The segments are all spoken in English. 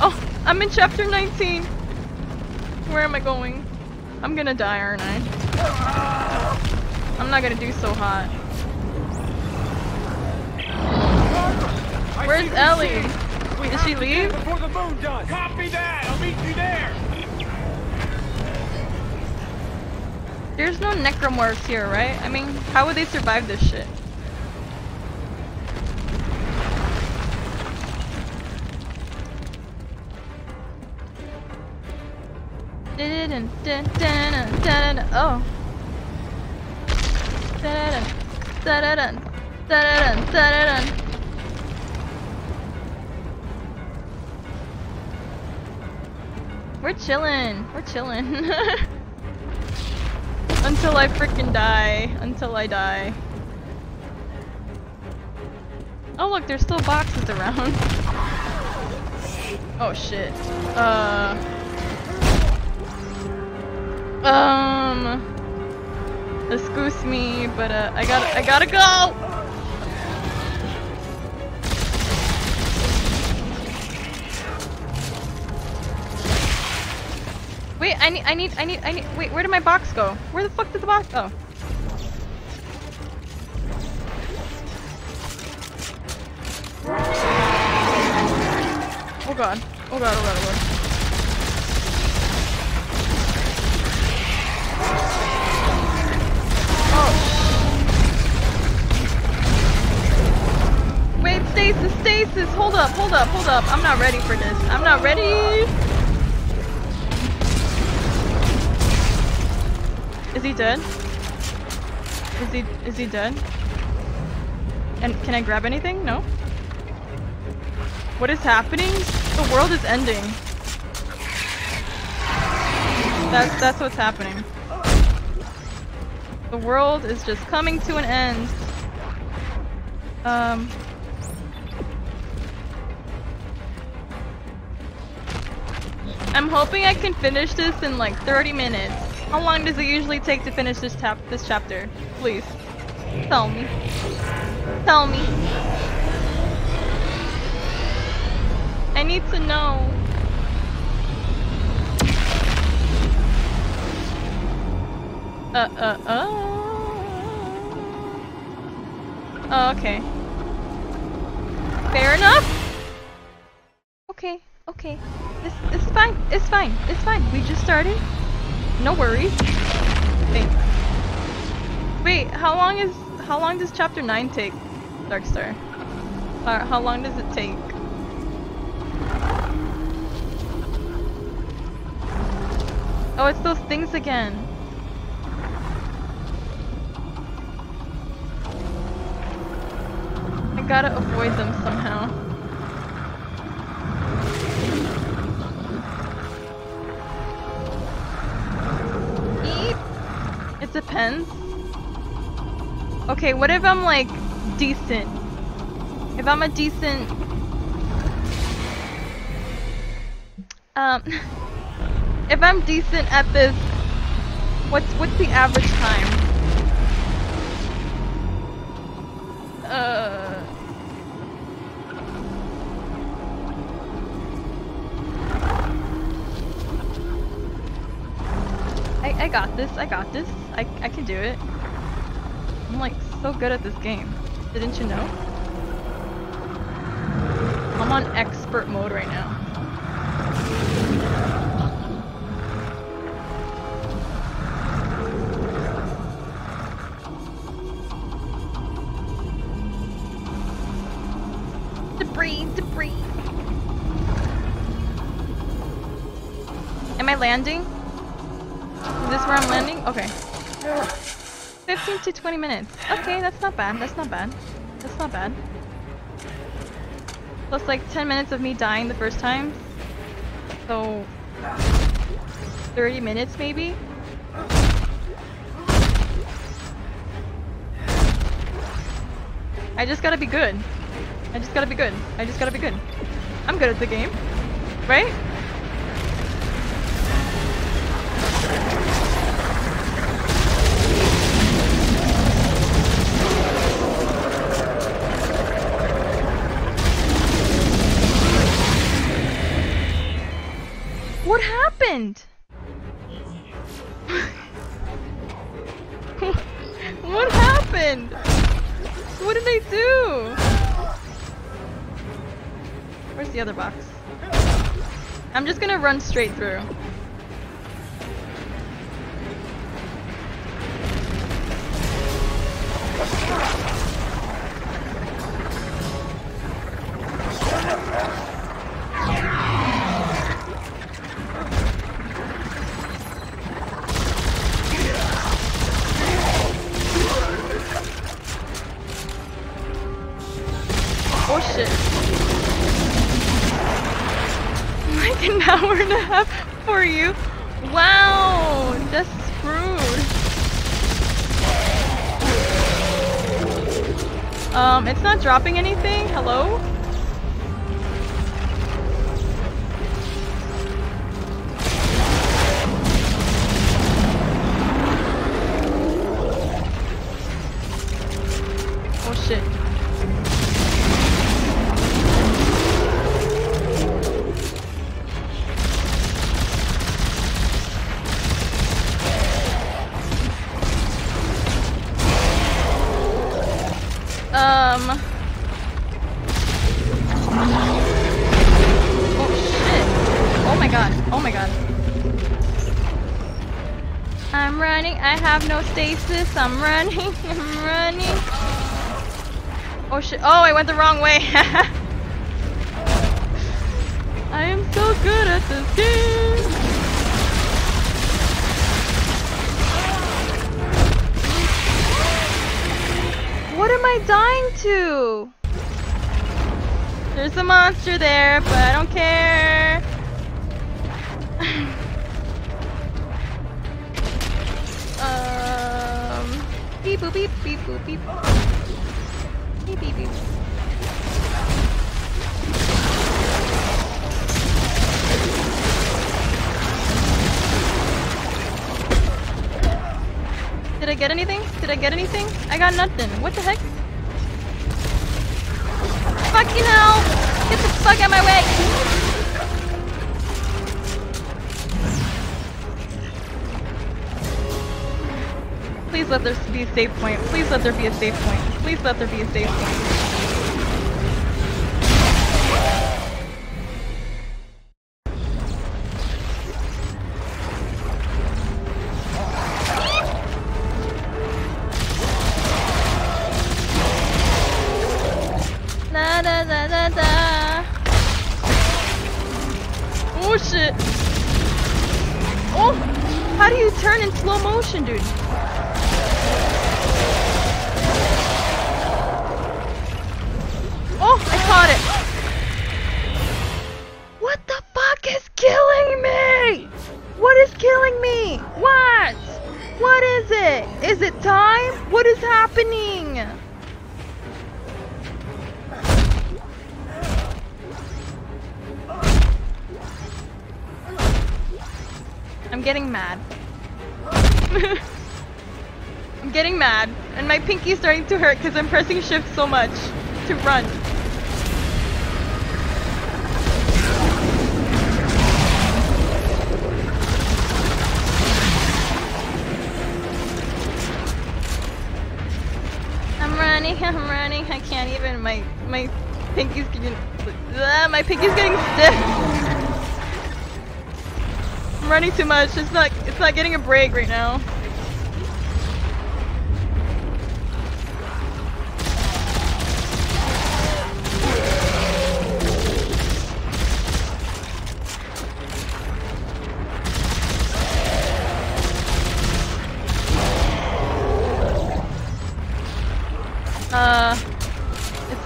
Oh, I'm in chapter 19. Where am I going? I'm gonna die, aren't I? I'm not gonna do so hot. Where's Ellie? Wait, Did she leave? Before the moon does. Copy that. I'll meet you there. There's no necromorphs here, right? I mean, how would they survive this shit? Oh. We're chilling. We're chilling. Until I freaking die. Until I die. Oh look, there's still boxes around. oh shit. Uh. Um. Excuse me, but uh, I gotta, I gotta go. Wait, I need, I need, I need, I need. Wait, where did my box go? Where the fuck did the box? Oh. Oh god. Oh god, oh god, oh god. Stasis, stasis! Hold up, hold up, hold up. I'm not ready for this. I'm not ready! Is he dead? Is he, is he dead? And can I grab anything? No? What is happening? The world is ending. That's, that's what's happening. The world is just coming to an end. Um... I'm hoping I can finish this in like 30 minutes. How long does it usually take to finish this chap this chapter? Please. Tell me. Tell me. I need to know. Uh, uh, uh. Oh, okay. Fair enough. Okay, okay. It's, it's fine. It's fine. It's fine. We just started. No worries. Wait. Wait, how long is how long does chapter 9 take, Darkstar? Uh, how long does it take? Oh, it's those things again. I gotta avoid them somehow. Depends. Okay, what if I'm like decent? If I'm a decent um if I'm decent at this what's what's the average time? Uh I, I got this, I got this. I, I can do it. I'm like so good at this game. Didn't you know? I'm on expert mode right now. Debris, debris. Am I landing? Is this where I'm landing? Okay. 15 to 20 minutes. Okay, that's not bad. That's not bad. That's not bad. Plus like 10 minutes of me dying the first time. So 30 minutes maybe? I just gotta be good. I just gotta be good. I just gotta be good. I'm good at the game. Right? Do? Where's the other box? I'm just gonna run straight through. Dropping anything? Hello? Stasis. I'm running. I'm running. Oh shit. Oh, I went the wrong way. I am so good at this game. What am I dying to? There's a monster there, but I don't care. Beep boop beep beep boop beep. Beep beep beep. Did I get anything? Did I get anything? I got nothing. What the heck? Fucking hell! Get the fuck out of my way! Please let there be a save point. Please let there be a save point. Please let there be a save point. Is it time? What is happening? I'm getting mad. I'm getting mad, and my pinky's starting to hurt because I'm pressing shift so much to run. My, my pinky's getting, ah, my pinky's getting stiff. I'm running too much. It's not it's not getting a break right now.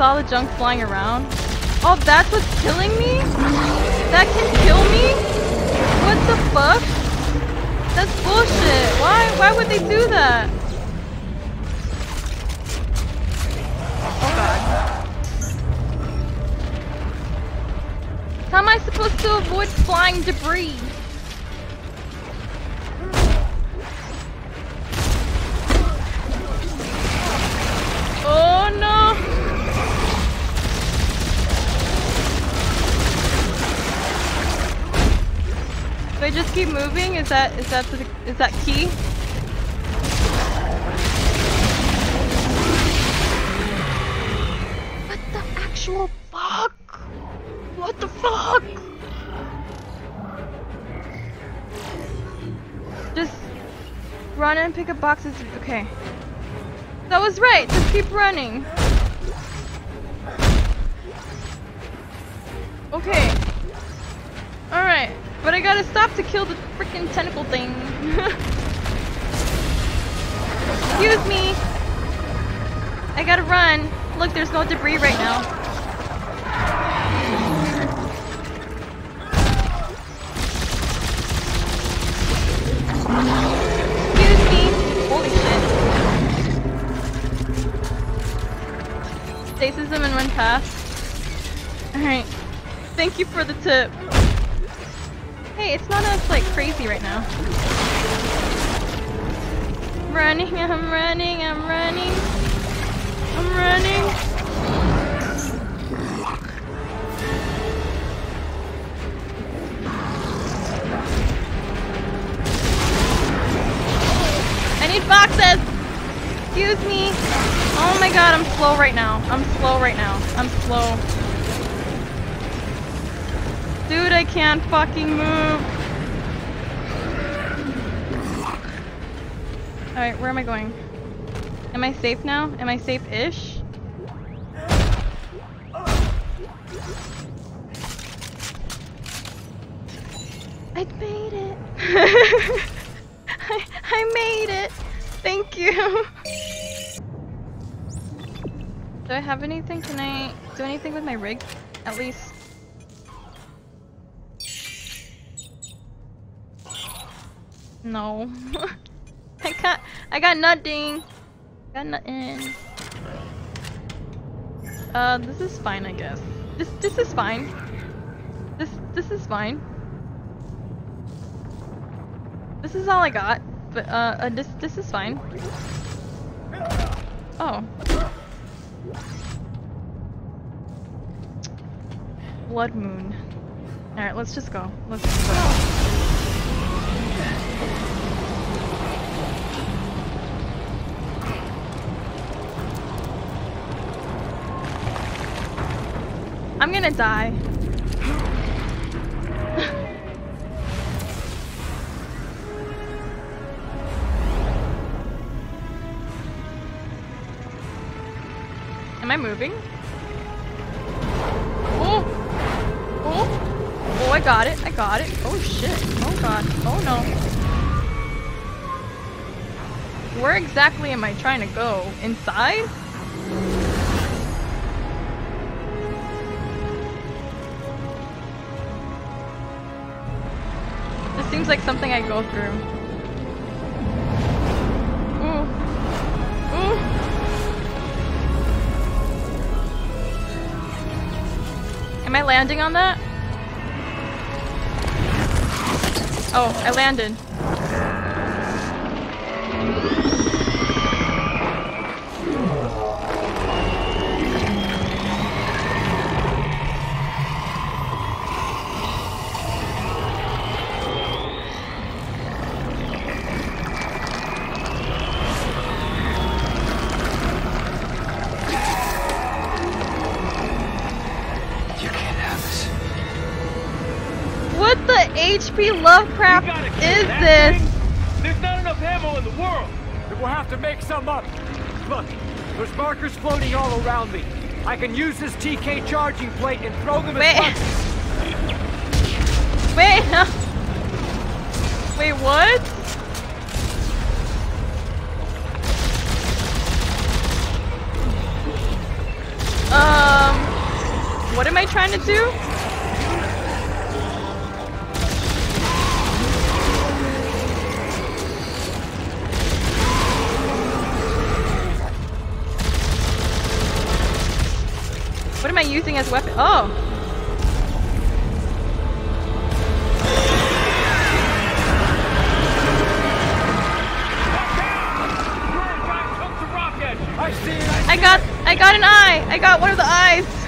All the junk flying around. Oh, that's what's killing me? That can kill me? What the fuck? That's bullshit. Why? Why would they do that? Oh god. How am I supposed to avoid flying debris? Just keep moving? Is that is that the, is that key? What the actual fuck? What the fuck? Just run and pick up boxes. Okay. That was right. Just keep running. Okay. Alright. But I gotta stop to kill the freaking tentacle thing. Excuse me. I gotta run. Look, there's no debris right now. Excuse me. Holy shit. Stasis them and run past. Alright. Thank you for the tip. Hey, it's not as like crazy right now. Running, I'm running, I'm running. I'm running. I need boxes! Excuse me. Oh my god, I'm slow right now. I'm slow right now. I'm slow. Dude, I can't fucking move. Alright, where am I going? Am I safe now? Am I safe-ish? I made it. I, I made it. Thank you. Do I have anything? Can I do anything with my rig? At least. No. I got I got nothing. Got nothing. Uh this is fine I guess. This this is fine. This this is fine. This is all I got. But uh, uh this this is fine. Oh. Blood moon. Alright, let's just go. Let's just go. I'm gonna die. Am I moving? Oh! Oh! Oh, I got it. I got it. Oh shit. Oh god. Oh no. Where exactly am I trying to go? Inside? Like I go through. Am I landing on that? Oh, I landed. HP Lovecraft is this? thing. There's not enough ammo in the world. Then we'll have to make some up. Look, there's markers floating all around me. I can use this TK charging plate and throw them Wait. as much. Wait. Wait, what? Um, what am I trying to do? Am I using as weapon? Oh. I got I got an eye. I got one of the eyes.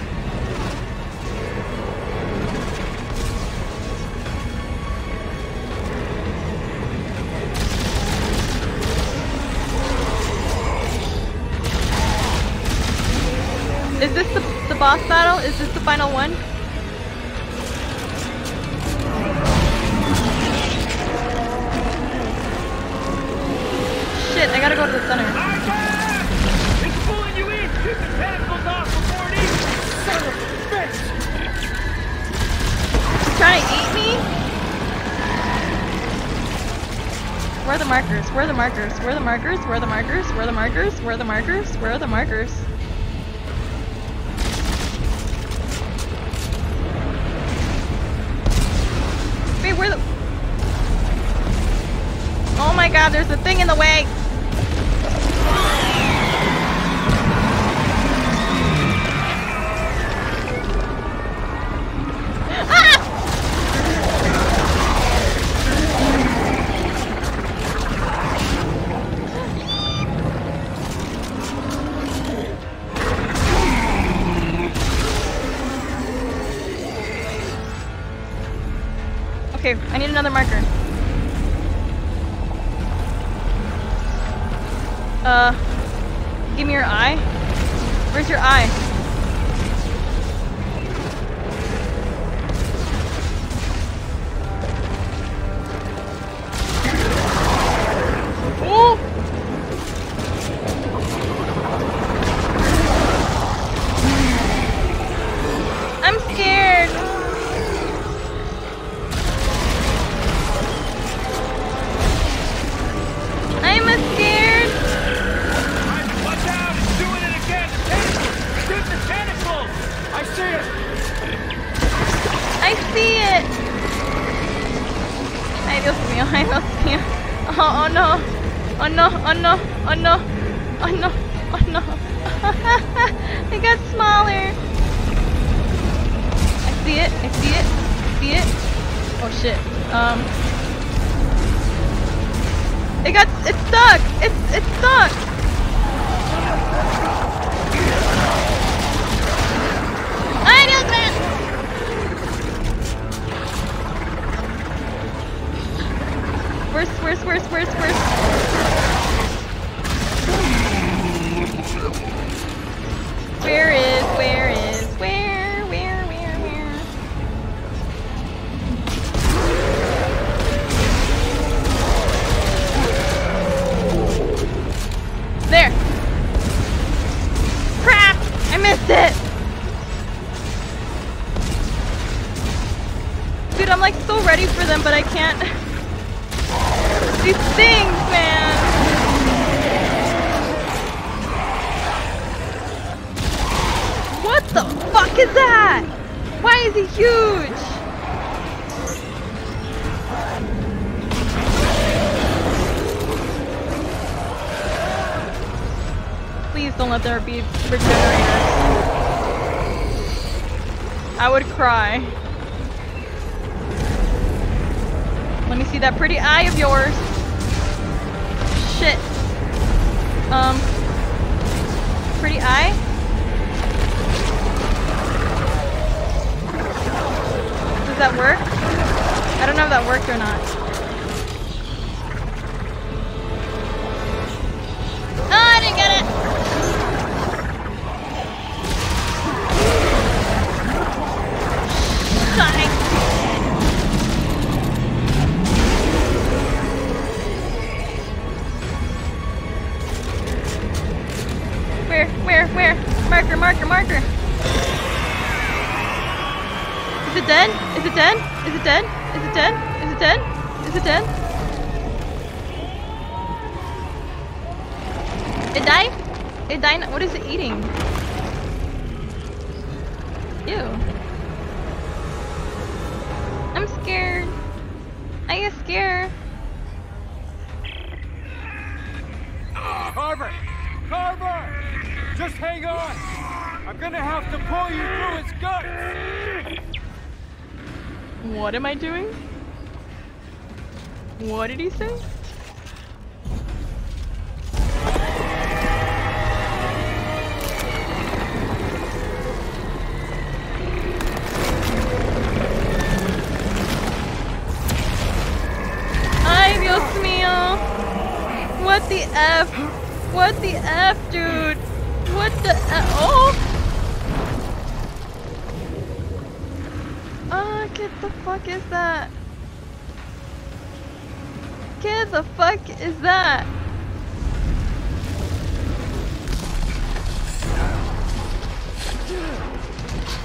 Boss battle? Is this the final one? Shit, I gotta go to the center. It's pulling you in! Get the tentacles off before it eats! Son of a bitch! Trying to eat me? Where are the markers? Where are the markers? Where are the markers? Where are the markers? Where are the markers? Where are the markers? Where are the markers? There's a thing in the way! Oh no, oh no, oh no. Oh no, it got smaller. I see it, I see it, I see it. Oh shit. Um. It got, it's stuck. It's, it's stuck. Ay, Dios mío. Where's, where's, where's, where's, where's? Where is, where is, where, where, where, where? There! Crap! I missed it! Dude, I'm like so ready for them, but I can't. These things, man! What the fuck is that? Why is he huge? Please don't let there be regenerators. I would cry. Let me see that pretty eye of yours. Carver! Carver! Just hang on! I'm gonna have to pull you through its guts! What am I doing? What did he say? F, dude? What the F? Oh! Ah, oh, get the fuck is that? Get the fuck is that?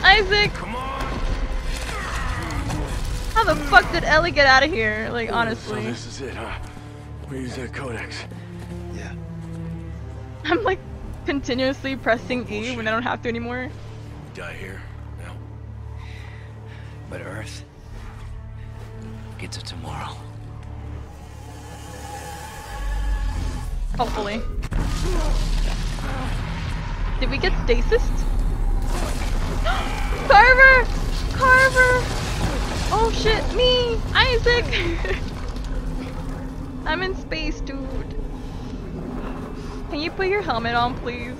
Isaac! How the fuck did Ellie get out of here? Like, honestly. So this is it, huh? We use that codex. I'm like continuously pressing E when I don't have to anymore. We die here. No. But Earth gets it tomorrow. Hopefully. Did we get stasis? Carver! Carver! Oh shit, me! Isaac! I'm in space, dude. Can you put your helmet on, please?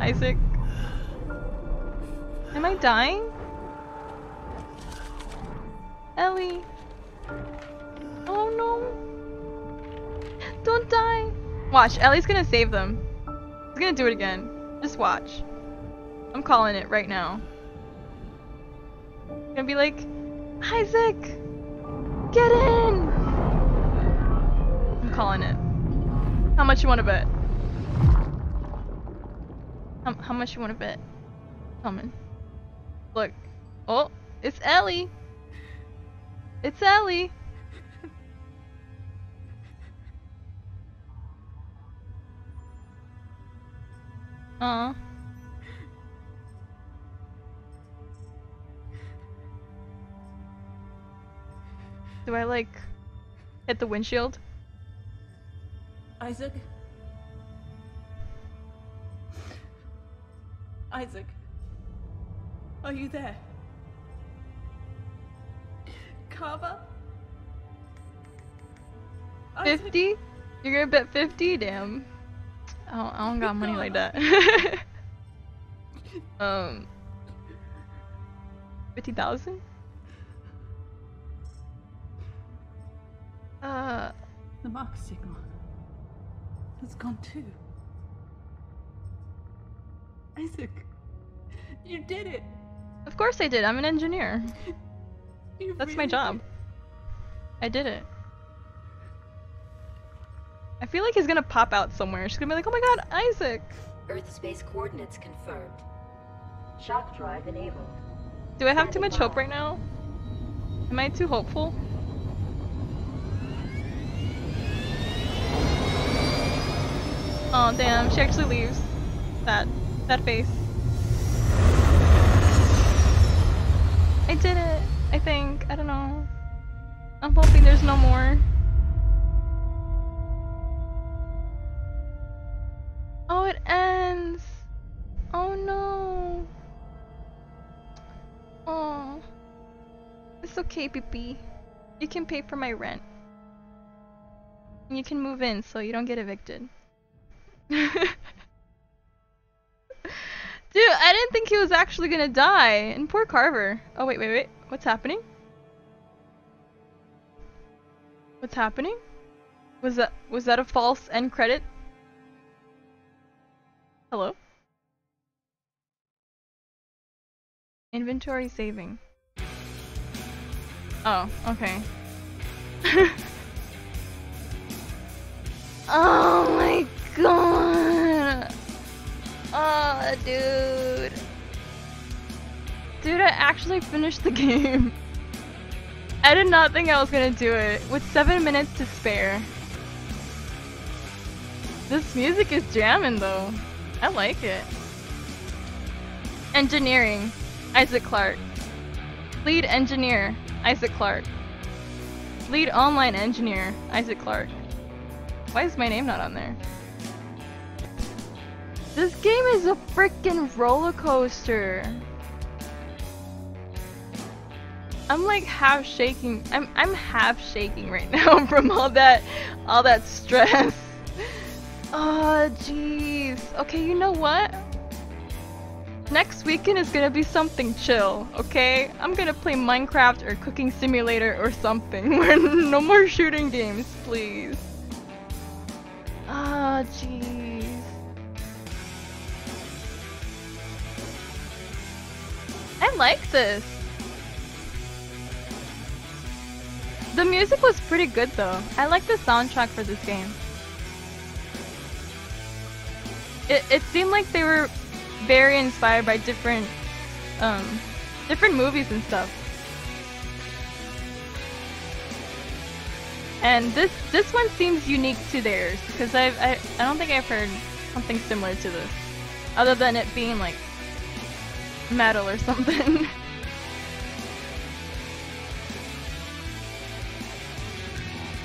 Isaac? Am I dying? Ellie? Oh no! Don't die! Watch, Ellie's gonna save them. He's gonna do it again. Just watch. I'm calling it right now. Gonna be like, Isaac! Get in! I'm calling it. How much you wanna bet? How, how much you wanna bet? Coming. Look. Oh, it's Ellie! It's Ellie! Aw. Do I like hit the windshield? Isaac? Isaac? Are you there? Carver? Isaac? 50? You're gonna bet 50? Damn. I don't, I don't got money like that. um. 50,000? Uh. The mark signal has gone too. Isaac, you did it. Of course I did. I'm an engineer. You That's my job. did. I did it. I feel like he's gonna pop out somewhere. She's gonna be like, oh my god, Isaac! Earth space coordinates confirmed. Shock drive enabled. Do I have too much hope right now? Am I too hopeful? Oh damn, she actually leaves. That that face. I did it, I think. I don't know. I'm hoping there's no more. Oh, it ends. Oh no. Oh. It's okay, PP. You can pay for my rent. And you can move in so you don't get evicted. Dude, I didn't think he was actually gonna die. And poor Carver. Oh, wait, wait, wait. What's happening? What's happening? Was that was that a false end credit? Hello? Inventory saving. Oh, okay. oh my god! Oh, dude. Dude, I actually finished the game. I did not think I was gonna do it. With seven minutes to spare. This music is jamming though. I like it. Engineering. Isaac Clarke. Lead engineer, Isaac Clarke. Lead online engineer, Isaac Clarke. Why is my name not on there? This game is a freaking roller coaster. I'm like half shaking. I'm I'm half shaking right now from all that all that stress. Oh jeez. Okay, you know what? Next weekend is gonna be something chill, okay? I'm gonna play Minecraft or Cooking Simulator or something. No more shooting games, please. Ah, jeez. Like this. The music was pretty good though. I like the soundtrack for this game. It, it seemed like they were very inspired by different um different movies and stuff. And this this one seems unique to theirs because I I I don't think I've heard something similar to this, other than it being like metal or something.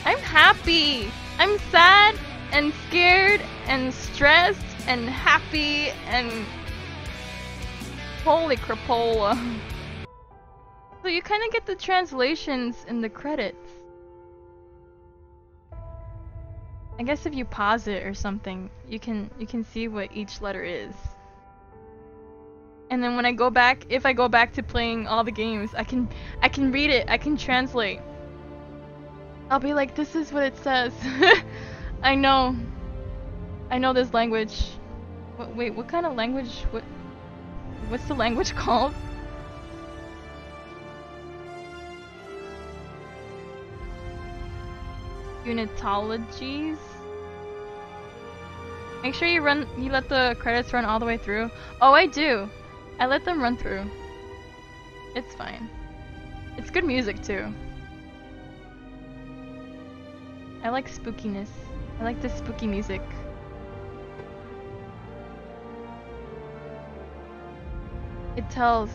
I'm happy. I'm sad and scared and stressed and happy and holy crapola. So you kind of get the translations in the credits. I guess if you pause it or something, you can you can see what each letter is. And then when I go back, if I go back to playing all the games, I can I can read it, I can translate. I'll be like, this is what it says. I know. I know this language. What, wait, what kind of language? What? What's the language called? Unitologies. Make sure you run. You let the credits run all the way through. Oh, I do. I let them run through. It's fine. It's good music too. I like spookiness. I like the spooky music. It tells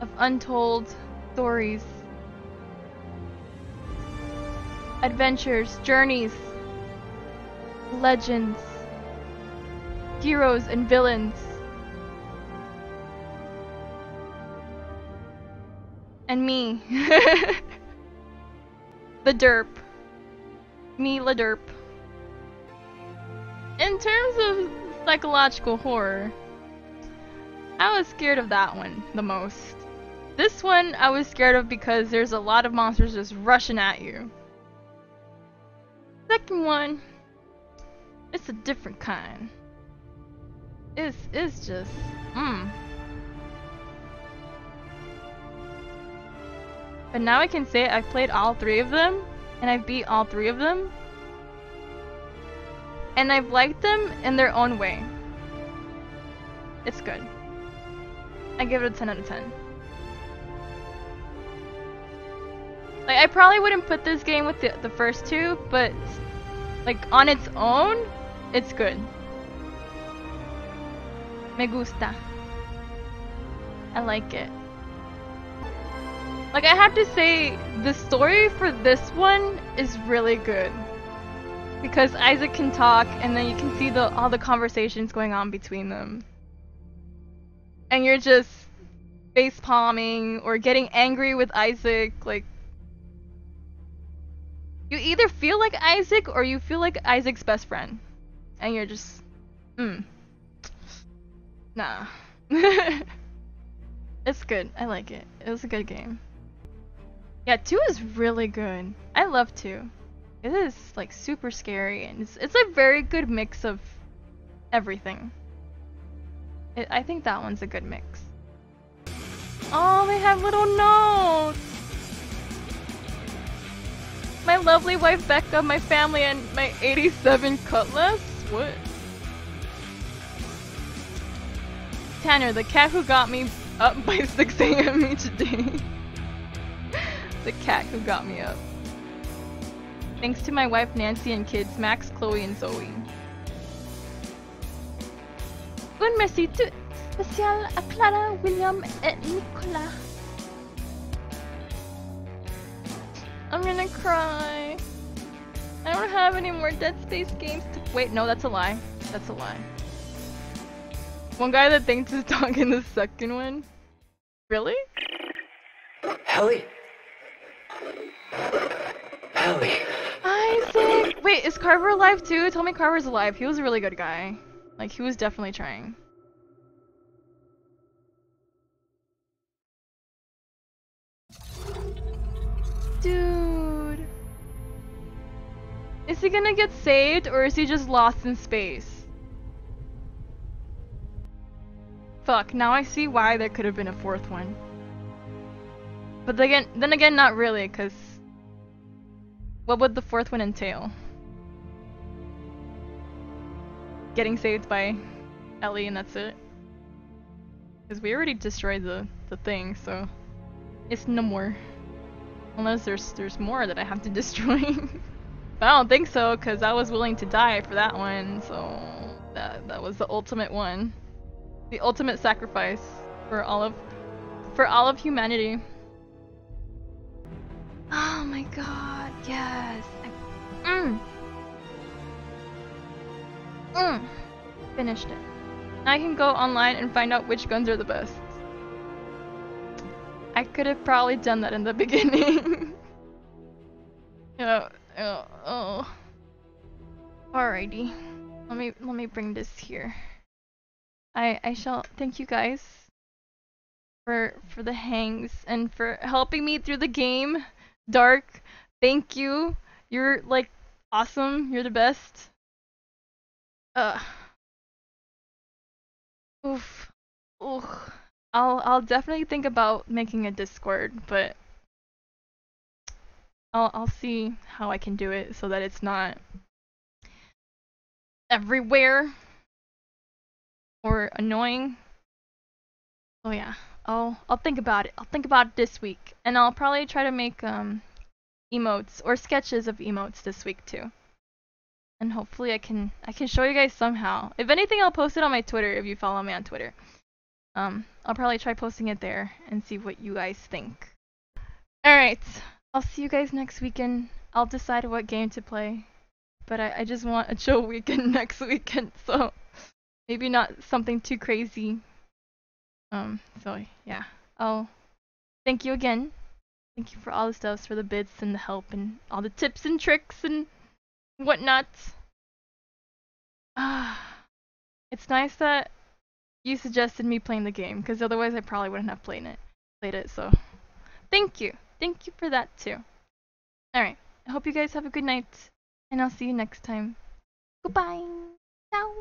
of untold stories, adventures, journeys, legends, heroes and villains. And me. the derp. Me, la derp. In terms of psychological horror, I was scared of that one the most. This one I was scared of because there's a lot of monsters just rushing at you. Second one, it's a different kind. It's, it's just, mmm. But now I can say I've played all three of them, and I've beat all three of them. And I've liked them in their own way. It's good. I give it a 10 out of 10. Like, I probably wouldn't put this game with the, the first two, but, like, on its own, it's good. Me gusta. I like it. Like, I have to say, the story for this one is really good. Because Isaac can talk, and then you can see the all the conversations going on between them. And you're just face palming or getting angry with Isaac, like you either feel like Isaac or you feel like Isaac's best friend. And you're just mm. Nah. it's good. I like it. It was a good game. Yeah, 2 is really good. I love 2. It is like super scary and it's it's a very good mix of everything. It, I think that one's a good mix. Oh, they have little notes. My lovely wife Becca, my family, and my 87 cutlass? What? Tanner, the cat who got me up by 6 a.m. each day. The cat who got me up. Thanks to my wife Nancy and kids Max, Chloe, and Zoe. Un besito especial a Clara, William, and Nicola. I'm gonna cry. I don't have any more Dead Space games to- Wait, no, that's a lie. That's a lie. One guy that thinks is talking the second one? Really? Ellie? Ellie. Isaac! Wait, is Carver alive too? Tell me Carver's alive. He was a really good guy. Like, he was definitely trying. Dude. Is he gonna get saved or is he just lost in space? Fuck, now I see why there could have been a fourth one. But then again, then again, not really, because what would the fourth one entail? Getting saved by Ellie and that's it? Because we already destroyed the, the thing, so it's no more. Unless there's there's more that I have to destroy. but I don't think so, because I was willing to die for that one, so that that was the ultimate one. The ultimate sacrifice for all of for all of humanity. Oh my god, yes. I, mm. Mm. Finished it. Now I can go online and find out which guns are the best. I could have probably done that in the beginning. yeah, yeah, oh. Alrighty. Let me let me bring this here. I I shall thank you guys for for the hangs and for helping me through the game. Dark, thank you. You're like awesome. You're the best. Uh. Oof. Oof. I'll I'll definitely think about making a Discord, but I'll I'll see how I can do it so that it's not everywhere or annoying. Oh yeah, I'll I'll think about it. I'll think about it this week, and I'll probably try to make um emotes or sketches of emotes this week too. And hopefully I can I can show you guys somehow. If anything, I'll post it on my Twitter if you follow me on Twitter. Um, I'll probably try posting it there and see what you guys think. Alright, I'll see you guys next weekend. I'll decide what game to play. But I, I just want a chill weekend next weekend, so maybe not something too crazy. Um, so yeah. I'll thank you again. Thank you for all the stuffs, for the bits and the help and all the tips and tricks and whatnot. It's nice that you suggested me playing the game, because otherwise I probably wouldn't have played it. Played it, so thank you. Thank you for that too. Alright, I hope you guys have a good night, and I'll see you next time. Goodbye. Ciao.